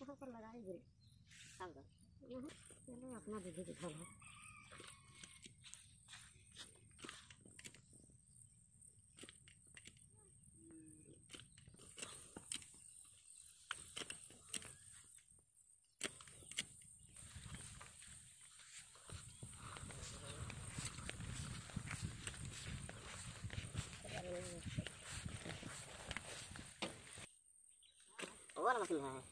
कहाँ पर लगाएँगे सब चलो अपना दीदी दिखा लो और मछली है।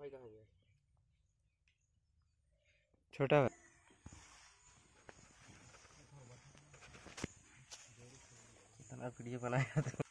भाई कहाँ गया? छोटा भाई। इतना वीडियो बनाया तो।